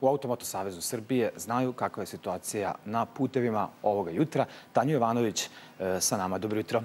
u Automoto Savezu Srbije znaju kakva je situacija na putevima ovoga jutra. Tanju Jovanović e, sa nama. Dobro jutro.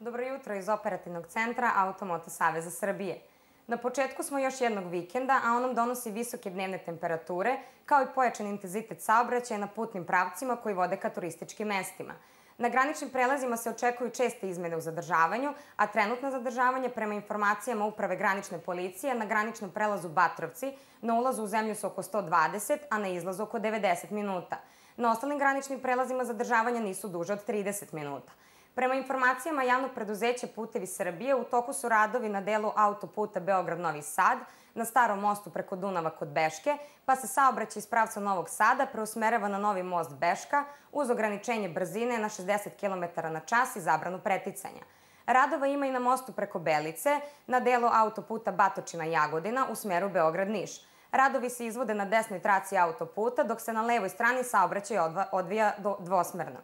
Dobro jutro iz operativnog centra Automoto Saveza Srbije. Na početku smo još jednog vikenda, a on nam donosi visoke dnevne temperature, kao i pojačan intenzitet saobraćaja na putnim pravcima koji vode ka turističkim mestima. Na graničnim prelazima se očekuju česte izmene u zadržavanju, a trenutno zadržavanje prema informacijama Uprave granične policije na graničnom prelazu Batrovci na ulazu u zemlju su oko 120, a na izlazu oko 90 minuta. Na ostalim graničnim prelazima zadržavanja nisu duže od 30 minuta. Prema informacijama javnog preduzeća Putevi Srbije, u toku su radovi na delu autoputa Beograd-Novi Sad, na starom mostu preko Dunava kod Beške, pa se saobraćaj iz pravca Novog Sada preusmerava na novi most Beška uz ograničenje brzine na 60 km na čas i zabranu preticanja. Radova ima i na mostu preko Belice, na delu autoputa Batočina-Jagodina u smeru Beograd-Niš. Radovi se izvode na desnoj traci autoputa, dok se na levoj strani saobraćaj odvija dvosmerno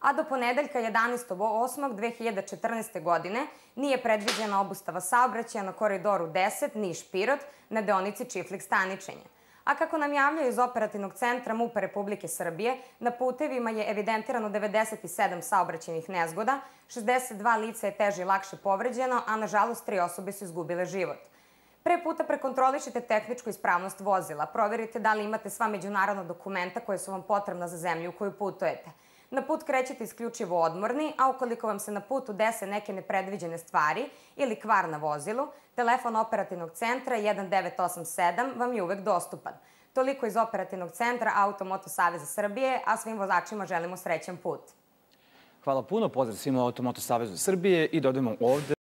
a do ponedeljka 11.8.2014. godine nije predviđena obustava saobraćaja na koridoru 10 Niš-Pirot na deonici Čiflik-Staničenje. A kako nam javljaju iz operativnog centra MUPA Republike Srbije, na putevima je evidentirano 97 saobraćenih nezgoda, 62 lica je teže i lakše povređeno, a nažalost tri osobe su izgubile život. Pre puta prekontrolišite tehničku ispravnost vozila, proverite da li imate sva međunarodna dokumenta koje su vam potrebna za zemlju u koju putujete – Na put krećete isključivo odmorni, a ukoliko vam se na putu dese neke nepredviđene stvari ili kvar na vozilu, telefon operativnog centra 1987 vam je uvek dostupan. Toliko iz operativnog centra Automoto Saveza Srbije, a svim vozačima želimo srećan put. Hvala puno, pozdrav svima Automoto Savezu Srbije i dodajemo ovde